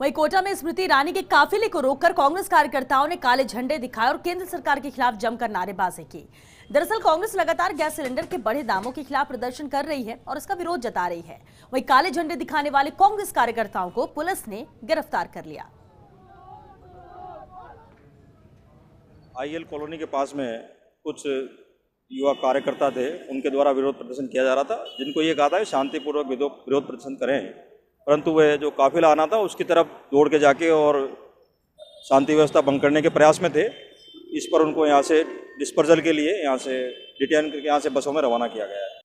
वहीं कोटा में स्मृति ईरानी के काफिले को रोककर कांग्रेस कार्यकर्ताओं ने काले झंडे दिखाए और केंद्र सरकार के खिलाफ जमकर नारेबाजी की। दरअसल कांग्रेस लगातार गैस सिलेंडर के बढ़े दामों के खिलाफ प्रदर्शन कर रही है और इसका विरोध जता रही है। वहीं काले झंडे दिखाने वाले कांग्रेस कार्यकर्ताओं को पुलिस ने गिरफ़्तार कर लिया। आईएल कॉलोनी के पास में कुछ युवा कार्यकर्ता थे, उनके द्वारा विरोध प्रदर्शन किया जा रहा था, जिनको ये कहा था शांतिपूर्वक विरोध प्रदर्शन करें। परंतु वह जो काफिला आना था, उसकी तरफ़ दौड़ के जाके और शांति व्यवस्था भंग करने के प्रयास में थे। इस पर उनको यहाँ से डिस्पर्जल के लिए, यहाँ से डिटेन करके यहाँ से बसों में रवाना किया गया है।